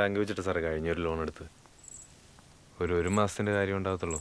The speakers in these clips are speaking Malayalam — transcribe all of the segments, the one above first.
ബാങ്ക് വെച്ചിട്ട് സാറേ കഴിഞ്ഞൊരു ലോൺ എടുത്ത്. ഒരു ഒരു മാസത്തിന്റെ കാര്യം ഉണ്ടാകത്തുള്ളൂ.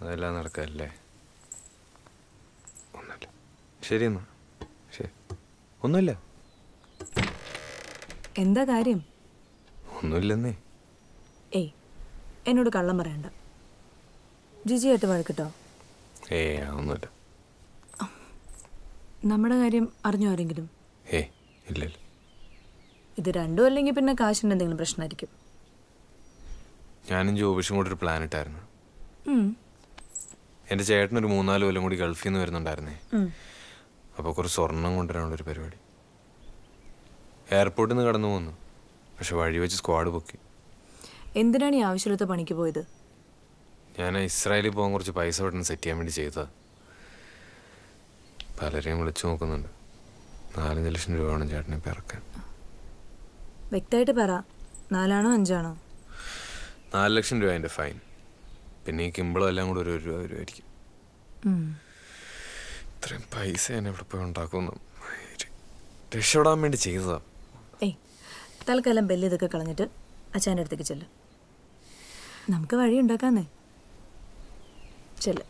അതെല്ലാം നടക്കല്ലേ? ഒന്നുമില്ല. ശരി എന്നാ. ശരി. ഒന്നുമില്ല. എന്താ കാര്യം? ഒന്നുമില്ലെന്നേ. ഏയ് എന്നോട് കള്ളം പറയണ്ട. ജിജിയായിട്ട് വഴക്കിട്ടോ? ഏ ഒന്നുമില്ല. നമ്മുടെ കാര്യം അറിഞ്ഞോ ആരെങ്കിലും? ഏ ഇല്ല ഇത് രണ്ടും അല്ലെങ്കിൽ പിന്നെ കാശിന് എന്തെങ്കിലും പ്രശ്നമായിരിക്കും? ഞാനും ജോബിഷും കൂടെ ഒരു പ്ലാൻ ഇട്ടായിരുന്നു. എന്റെ ചേട്ടൻ ഒരു മൂന്നാൽ കൊല്ലം കൂടി ഗൾഫിൽ നിന്ന് വരുന്നുണ്ടായിരുന്നേ. അപ്പൊ അപ്പോൾ കുറച്ച് സ്വർണം കൊണ്ടുവരാനുള്ള ഒരു പരിപാടി. എയർപോർട്ടിൽ നിന്ന് കടന്നു പോന്നു. പക്ഷെ വഴി വെച്ച് സ്ക്വാഡ് പൊക്കി. എന്തിനാണ് ഈ ആവശ്യമില്ലാത്ത പണിക്ക് പോയത്? ഞാൻ ഇസ്രായേലിൽ പോകാൻ കുറച്ച് പൈസ പെട്ടെന്ന് സെറ്റ് ചെയ്യാൻ വേണ്ടി ചെയ്തതാണ് പലരെയും വിളിച്ചു നോക്കുന്നുണ്ട്. നാലഞ്ച് ലക്ഷം രൂപ വേണം ചേട്ടനെ ഇപ്പം ഇറക്കാൻ. വ്യക്തമായിട്ട് പറ. നാലാണോ അഞ്ചാണോ? നാല് ലക്ഷം രൂപ അതിന്റെ ഫൈൻ. പിന്നെ ഈ കിമ്പിളും എല്ലാം കൂടെ ഒരു രൂപ വരുമായിരിക്കും. ഇത്രയും പൈസ ഞാൻ എവിടെ പോയി ഉണ്ടാക്കുന്നു രക്ഷപ്പെടാൻ വേണ്ടി ചെയ്തതാ. ഏയ് തൽക്കാലം ബെല്ല് ഇതൊക്കെ കളഞ്ഞിട്ട് അച്ഛന്റെ അടുത്തേക്ക് ചെല്ലും. നമുക്ക് വഴി ഉണ്ടാക്കാന്നേ. ചെല്ല്.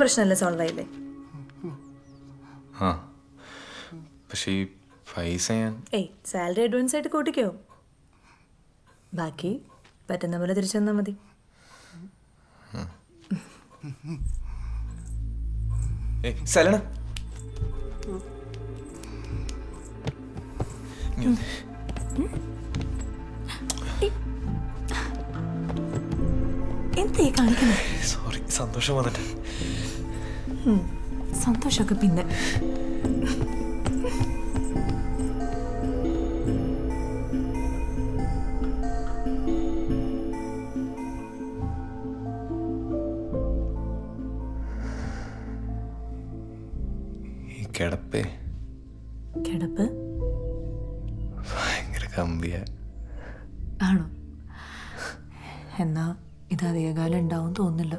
പ്രശ്നമല്ല സോൾവ് ആയില്ലേ? ആ. പക്ഷേ ഈ പൈസ ഞാൻ ഏയ് സാലറി അഡ്വാൻസ് ആയിട്ട് കൂട്ടിക്കോ. ബാക്കി പറ്റുന്ന പോലെ തിരിച്ചു തന്നാൽ മതി. ഏയ് സലണ. സന്തോഷം വന്നിട്ട് സന്തോഷമൊക്കെ പിന്നെ. ഈ കിടപ്പേ. കിടപ്പ്? ഭയങ്കര കമ്പിയ. ആണോ? എന്നാ ഇത് അധികകാലം ഉണ്ടാവും തോന്നില്ല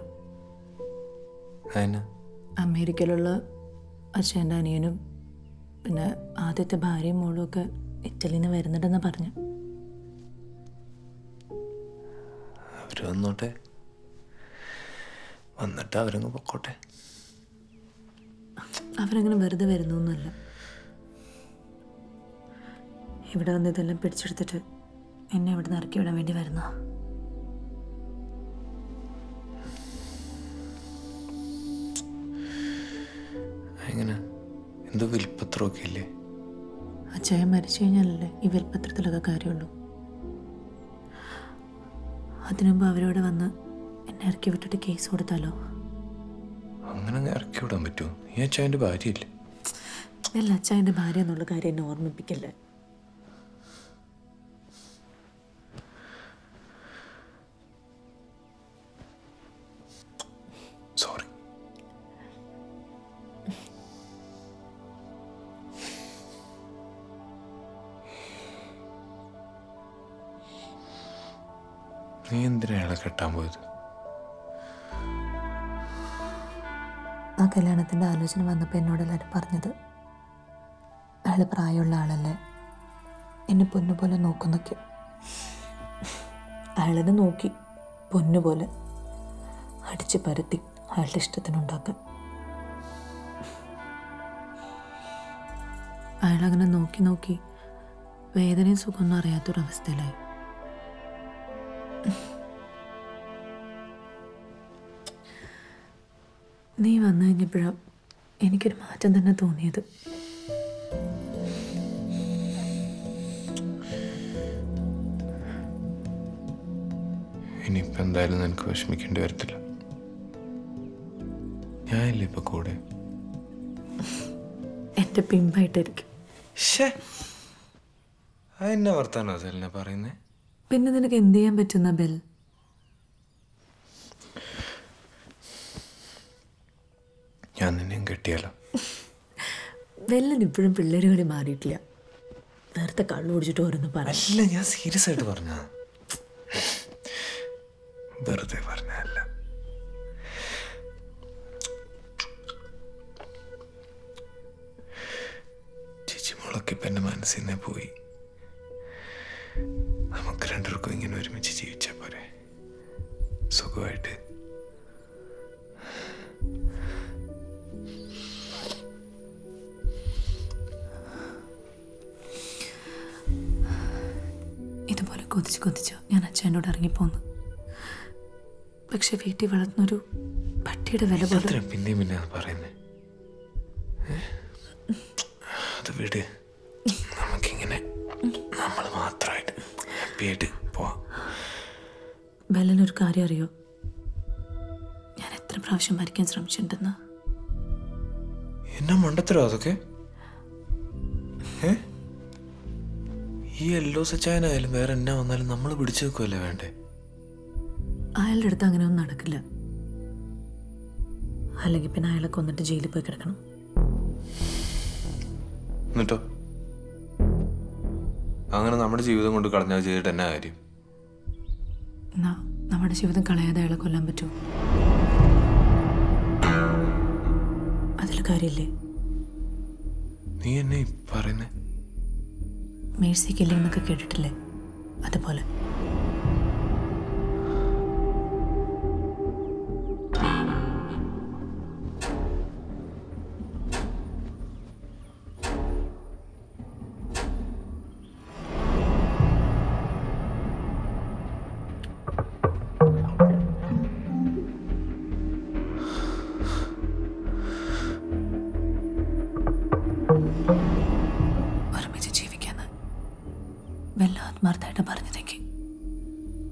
അമേരിക്കയിലുള്ള അച്ഛന്റെ അനിയനും പിന്നെ ആദ്യത്തെ ഭാര്യയും മോളും ഒക്കെ ഇറ്റലിയിൽ നിന്ന് വരുന്നുണ്ടെന്ന് പറഞ്ഞു. അവർ വന്നോട്ടെ. വന്നിട്ട് അവരങ്ങ് പൊക്കോട്ടെ. അവരങ്ങനെ വെറുതെ വരുന്നൊന്നുമല്ല. ഇവിടെ വന്ന് ഇതെല്ലാം പിടിച്ചെടുത്തിട്ട് എന്നെ ഇവിടെ നിന്ന് ഇറക്കി വിടാൻ വേണ്ടി വരുന്ന എങ്ങനെ? എന്തോ വിൽപ്പത്രമൊക്കെ ഇല്ലേ അച്ഛൻ മരിച്ചു കഴിഞ്ഞാലല്ലേ ഈ വിൽപ്പത്രത്തിലൊക്കെ കാര്യമുള്ളൂ. അതിനുമുമ്പ് അവരോട് വന്ന് എന്നെ ഇറക്കി വിട്ടിട്ട് കേസ് കൊടുത്താലോ? അങ്ങനെ അങ്ങ് ഇറക്കി വിടാൻ പറ്റുമോ? ഈ അച്ഛന്റെ ഭാര്യയില്ലേ? അല്ല അച്ഛന്റെ ഭാര്യ എന്നുള്ള കാര്യം എന്നെ ഓർമ്മിപ്പിക്കല്ലേ? നീ എന്തിനാ അയാളെ കെട്ടാൻ പോയത്. ആ കല്യാണത്തിന്റെ ആലോചന വന്നപ്പോൾ എന്നോട് എല്ലാവരും പറഞ്ഞത് അയാൾ പ്രായമുള്ള ആളല്ലേ? എന്നെ പൊന്നുപോലെ നോക്കുന്നൊക്കെ. അയാളെന്നെ നോക്കി പൊന്നുപോലെ അടിച്ച് പരത്തി അയാളുടെ ഇഷ്ടത്തിനുണ്ടാക്കാൻ അയാളങ്ങനെ നോക്കി നോക്കി വേദനയും സുഖമൊന്നും അറിയാത്തൊരവസ്ഥയിലായി. നീ വന്നു കഴിഞ്ഞപ്പോഴാണ് എനിക്കൊരു മാറ്റം തന്നെ തോന്നിയത്. ഇനിയിപ്പോൾ എന്തായാലും നിനക്ക് വിഷമിക്കേണ്ടി വരത്തില്ല. ഞാനില്ലേ ഇപ്പൊ കൂടെ? എന്റെ പിമ്പായിട്ടായിരിക്കും. അതെന്നെ വർത്താനോ അതല്ലേ പറയുന്നേ? പിന്നെ നിനക്ക് എന്ത് ചെയ്യാൻ പറ്റുന്ന ബെൽ? ഞാൻ നിന്നെയും കെട്ടിയാലോ? ബെല്ലിന് ഇപ്പോഴും പിള്ളേർ കളി മാറിയിട്ടില്ല. നേരത്തെ കള്ളു കുടിച്ചിട്ട് ഓരോന്ന് പറഞ്ഞു അല്ല ഞാൻ സീരിയസ് ആയിട്ട് പറഞ്ഞ വെറുതെ പറഞ്ഞല്ല ചേച്ചി മുളക്കിപ്പന്റെ മനസ്സിൽ നിന്നേ പോയി. ഇങ്ങനെ ഒരുമിച്ച് ജീവിച്ചാൽ പോരെ. സുഖമായിട്ട്. ഇതുപോലെ കൊതിച്ച് കൊതിച്ച് ഞാൻ അച്ഛനോട് ഇറങ്ങിപ്പോന്നു. പക്ഷെ വീട്ടിൽ വളർന്നൊരു പട്ടിയുടെ വില പോലെ പിന്നെയും പിന്നെ പറയുന്നത്? അത് വിട്. നമുക്കിങ്ങനെ നമ്മൾ മാത്രമായിട്ട് ഹാപ്പി ആയിട്ട് പോവാം ഒരു കാര്യം അറിയോ? ഞാൻ എത്ര പ്രാവശ്യം മരിക്കാൻ ശ്രമിച്ചിട്ടുണ്ടെന്ന്? എന്നാ മണ്ടത്തരോ അതൊക്കെ? ഈ എല്ലോ സച്ചായനായാലും വേറെ എന്നാ വന്നാലും നമ്മൾ പിടിച്ചു നിൽക്കുമല്ലേ വേണ്ടേ? അയാളുടെ അടുത്ത് അങ്ങനെ ഒന്നും നടക്കില്ല. അല്ലെങ്കിൽ പിന്നെ അയാളെ കൊന്നിട്ട് ജയിലിൽ പോയി കിടക്കണം. എന്നിട്ടോ? അങ്ങനെ നമ്മുടെ ജീവിതം കൊണ്ട് കളഞ്ഞാൽ ചെയ്തിട്ട് എന്നാ കാര്യം? എന്നാ? നമ്മുടെ ജീവിതം കളയാതെ അയാളെ കൊല്ലാൻ പറ്റുമോ? അതിൽ കാര്യമില്ലേ? നീ എന്നെ പറയുന്നേ? മേഴ്സി കില്ലിംഗ് എന്നൊക്കെ കേട്ടിട്ടില്ലേ? അതുപോലെ. ആത്മാർത്ഥമായിട്ട് പറഞ്ഞതെങ്കിൽ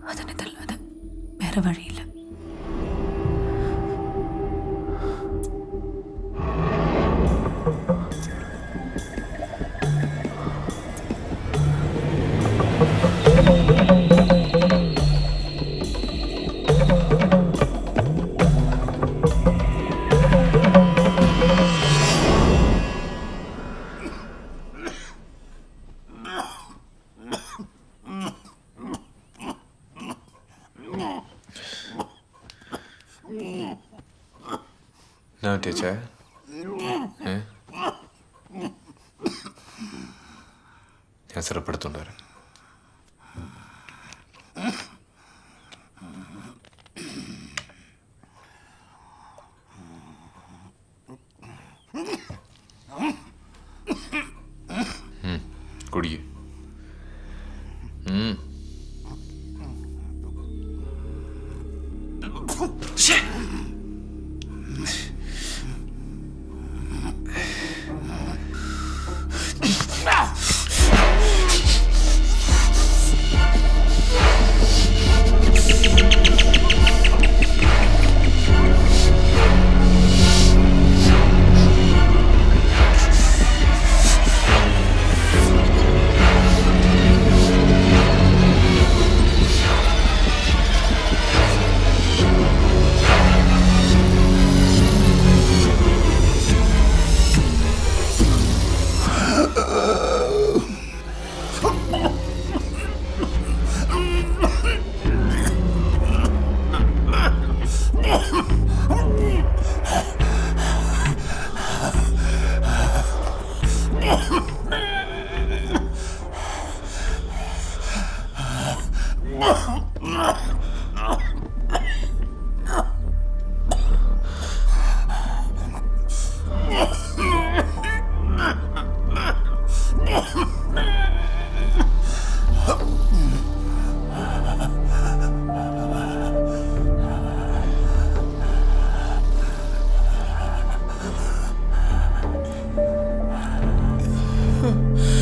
അതിനെ തല്ലാതെ വേറെ വഴിയില്ല. എന്നാ പറ്റിയച്ചാ ഞാൻ സിറപ്പെടുത്തോണ്ട് വരാം. കുടിക്ക്. 哼。